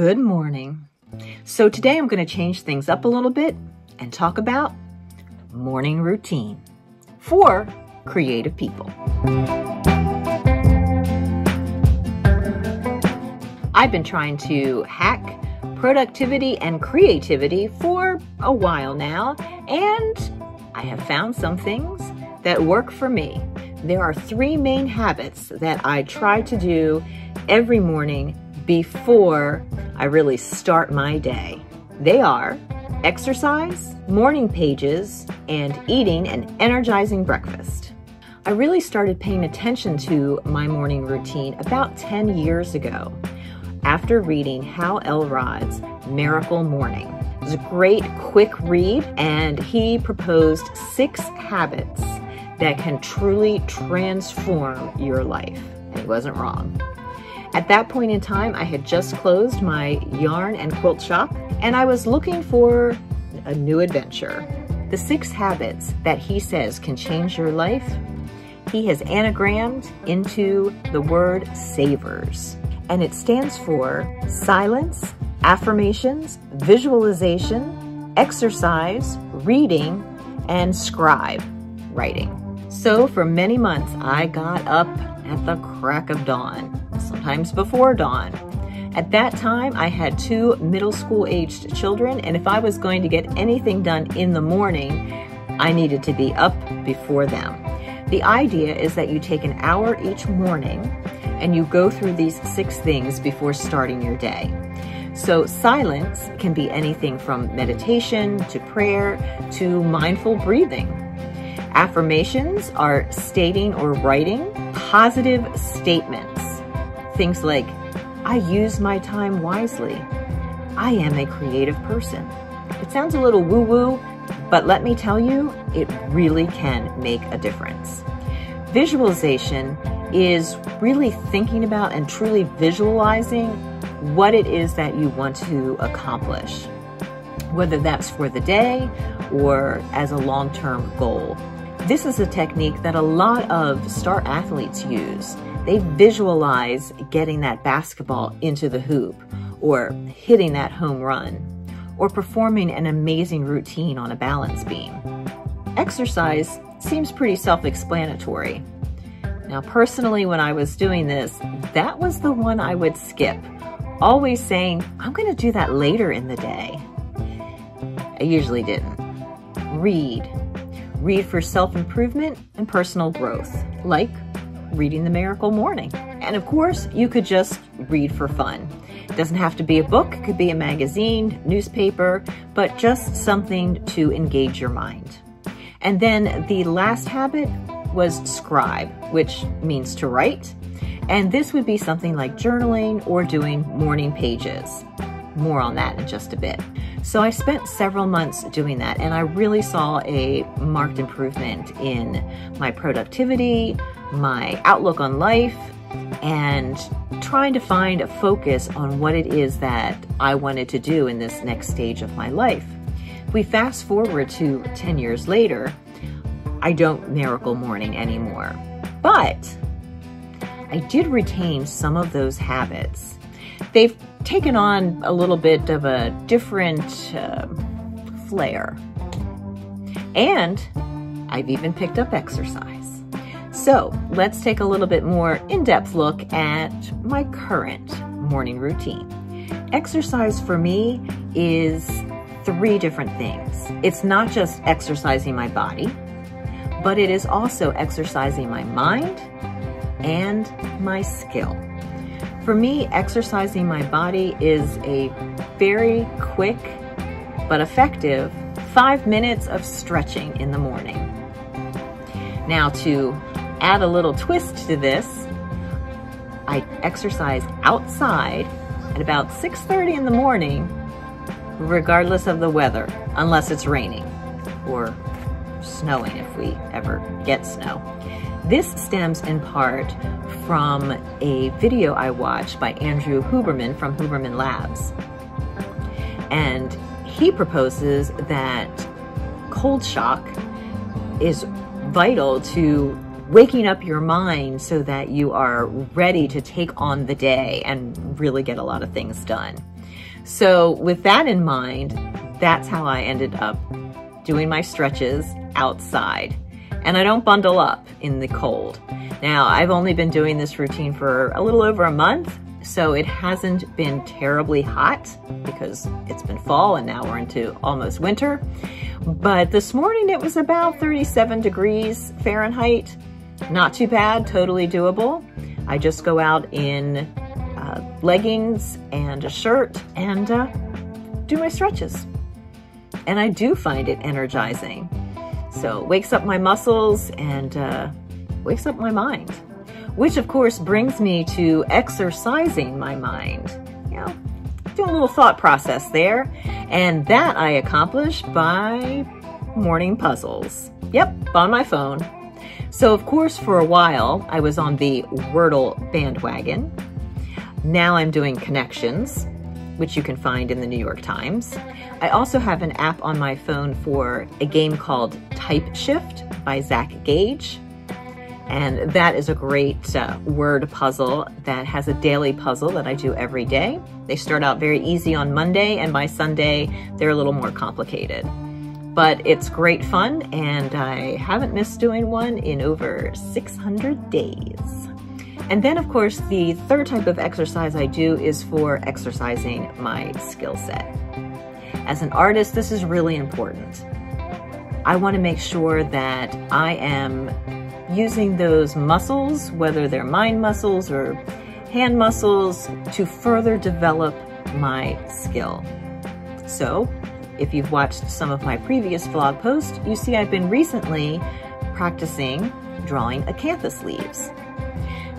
Good morning. So today I'm going to change things up a little bit and talk about morning routine for creative people. I've been trying to hack productivity and creativity for a while now, and I have found some things that work for me. There are three main habits that I try to do every morning before I really start my day. They are exercise, morning pages, and eating an energizing breakfast. I really started paying attention to my morning routine about 10 years ago after reading Hal Elrod's Miracle Morning. It was a great, quick read, and he proposed six habits that can truly transform your life. And he wasn't wrong. At that point in time, I had just closed my yarn and quilt shop, and I was looking for a new adventure. The six habits that he says can change your life, he has anagrammed into the word SAVERS. And it stands for silence, affirmations, visualization, exercise, reading, and scribe, writing. So for many months, I got up at the crack of dawn, sometimes before dawn. At that time, I had two middle school aged children, and if I was going to get anything done in the morning, I needed to be up before them. The idea is that you take an hour each morning and you go through these six things before starting your day. So silence can be anything from meditation to prayer to mindful breathing. Affirmations are stating or writing positive statements. Things like, I use my time wisely. I am a creative person. It sounds a little woo woo, but let me tell you, it really can make a difference. Visualization is really thinking about and truly visualizing what it is that you want to accomplish, whether that's for the day or as a long term goal. This is a technique that a lot of star athletes use. They visualize getting that basketball into the hoop or hitting that home run or performing an amazing routine on a balance beam. Exercise seems pretty self explanatory. Now, personally, when I was doing this, that was the one I would skip, always saying, I'm going to do that later in the day. I usually didn't. Read. Read for self improvement and personal growth, like reading The Miracle Morning. And of course, you could just read for fun. It doesn't have to be a book, it could be a magazine, newspaper, but just something to engage your mind. And then the last habit was scribe, which means to write. And this would be something like journaling or doing morning pages. More on that in just a bit. So I spent several months doing that and I really saw a marked improvement in my productivity, my outlook on life, and trying to find a focus on what it is that I wanted to do in this next stage of my life. We fast forward to 10 years later, I don't miracle morning anymore. But I did retain some of those habits. They've taken on a little bit of a different uh, flair. And I've even picked up exercise. So let's take a little bit more in-depth look at my current morning routine. Exercise for me is three different things. It's not just exercising my body, but it is also exercising my mind and my skill. For me, exercising my body is a very quick but effective five minutes of stretching in the morning. Now to add a little twist to this, I exercise outside at about 6.30 in the morning, regardless of the weather, unless it's raining or snowing if we ever get snow. This stems in part from a video I watched by Andrew Huberman from Huberman Labs. And he proposes that cold shock is vital to waking up your mind so that you are ready to take on the day and really get a lot of things done. So with that in mind, that's how I ended up doing my stretches outside. And I don't bundle up in the cold. Now, I've only been doing this routine for a little over a month, so it hasn't been terribly hot because it's been fall and now we're into almost winter. But this morning it was about 37 degrees Fahrenheit. Not too bad, totally doable. I just go out in uh, leggings and a shirt and uh, do my stretches. And I do find it energizing. So wakes up my muscles and uh, wakes up my mind, which of course brings me to exercising my mind. You know, do a little thought process there. And that I accomplish by morning puzzles. Yep, on my phone. So of course for a while I was on the Wordle bandwagon. Now I'm doing connections, which you can find in the New York Times. I also have an app on my phone for a game called TypeShift by Zach Gage. And that is a great uh, word puzzle that has a daily puzzle that I do every day. They start out very easy on Monday, and by Sunday, they're a little more complicated. But it's great fun, and I haven't missed doing one in over 600 days. And then, of course, the third type of exercise I do is for exercising my skill set. As an artist, this is really important. I want to make sure that I am using those muscles, whether they're mind muscles or hand muscles, to further develop my skill. So, if you've watched some of my previous vlog posts, you see I've been recently practicing drawing acanthus leaves.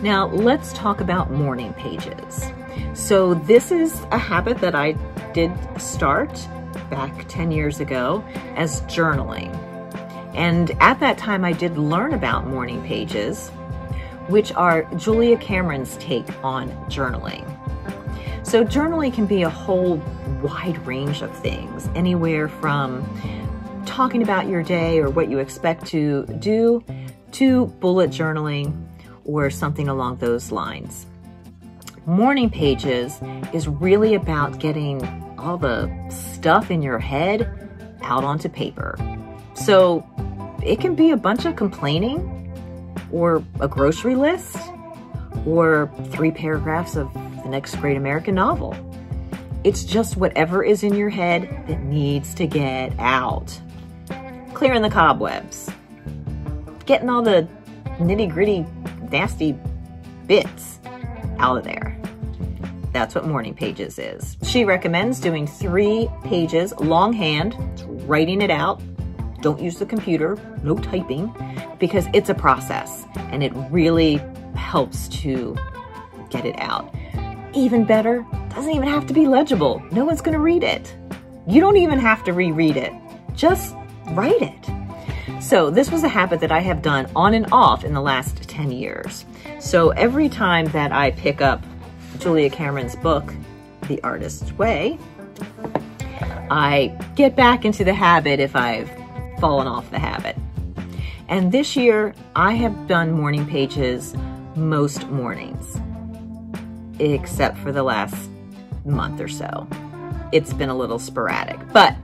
Now let's talk about morning pages. So this is a habit that I did start back 10 years ago as journaling. And at that time I did learn about morning pages, which are Julia Cameron's take on journaling. So journaling can be a whole wide range of things, anywhere from talking about your day or what you expect to do to bullet journaling or something along those lines. Morning pages is really about getting all the stuff in your head out onto paper. So it can be a bunch of complaining or a grocery list or three paragraphs of the next great American novel. It's just whatever is in your head that needs to get out. Clearing the cobwebs. Getting all the nitty gritty nasty bits out of there. That's what Morning Pages is. She recommends doing three pages longhand, writing it out. Don't use the computer, no typing, because it's a process and it really helps to get it out. Even better, doesn't even have to be legible. No one's gonna read it. You don't even have to reread it. Just write it. So this was a habit that I have done on and off in the last 10 years. So every time that I pick up Julia Cameron's book, The Artist's Way, I get back into the habit if I've fallen off the habit. And this year, I have done morning pages most mornings, except for the last month or so. It's been a little sporadic, but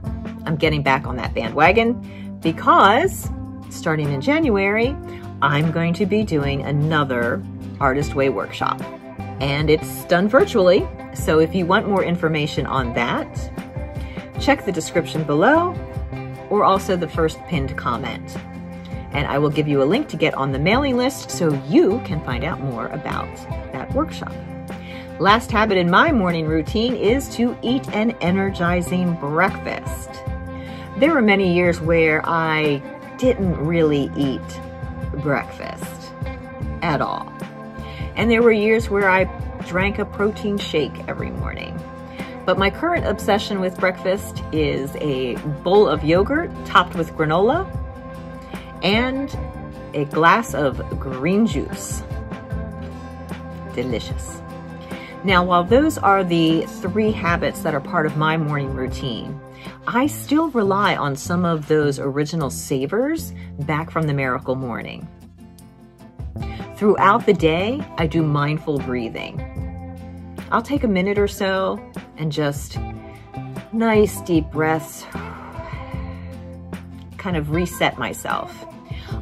I'm getting back on that bandwagon because starting in January, I'm going to be doing another Artist Way workshop. And it's done virtually, so if you want more information on that, check the description below or also the first pinned comment. And I will give you a link to get on the mailing list so you can find out more about that workshop. Last habit in my morning routine is to eat an energizing breakfast. There were many years where I didn't really eat breakfast at all. And there were years where I drank a protein shake every morning. But my current obsession with breakfast is a bowl of yogurt topped with granola and a glass of green juice. Delicious. Now, while those are the three habits that are part of my morning routine, I still rely on some of those original SAVERS back from the Miracle Morning. Throughout the day, I do mindful breathing. I'll take a minute or so and just nice deep breaths, kind of reset myself.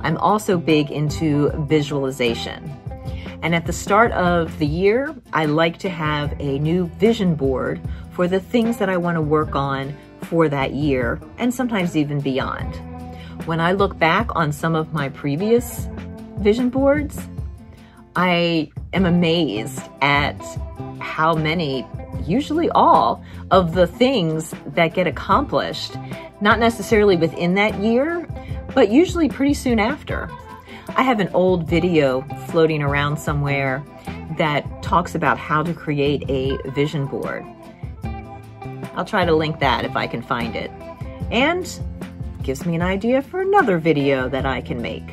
I'm also big into visualization. And at the start of the year, I like to have a new vision board for the things that I want to work on for that year and sometimes even beyond. When I look back on some of my previous vision boards, I am amazed at how many, usually all, of the things that get accomplished, not necessarily within that year, but usually pretty soon after. I have an old video floating around somewhere that talks about how to create a vision board. I'll try to link that if I can find it. And gives me an idea for another video that I can make.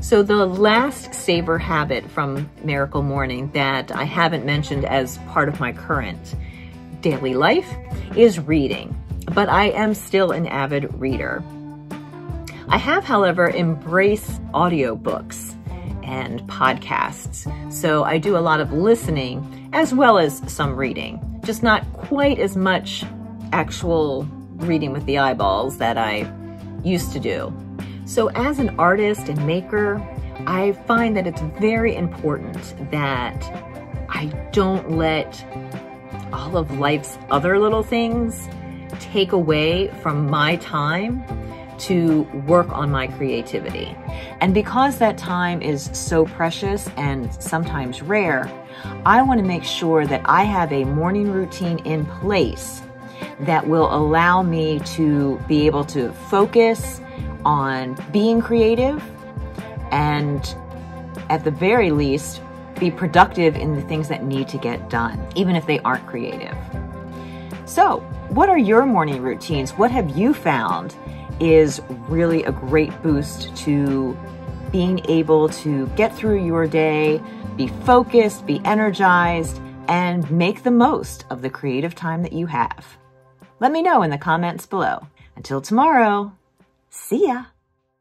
So the last SAVER habit from Miracle Morning that I haven't mentioned as part of my current daily life is reading, but I am still an avid reader. I have, however, embraced audiobooks and podcasts. So I do a lot of listening as well as some reading, just not quite as much actual reading with the eyeballs that I used to do. So as an artist and maker, I find that it's very important that I don't let all of life's other little things take away from my time to work on my creativity. And because that time is so precious and sometimes rare, I want to make sure that I have a morning routine in place that will allow me to be able to focus on being creative and at the very least be productive in the things that need to get done, even if they aren't creative. So, what are your morning routines? What have you found is really a great boost to being able to get through your day, be focused, be energized, and make the most of the creative time that you have? Let me know in the comments below. Until tomorrow, See ya.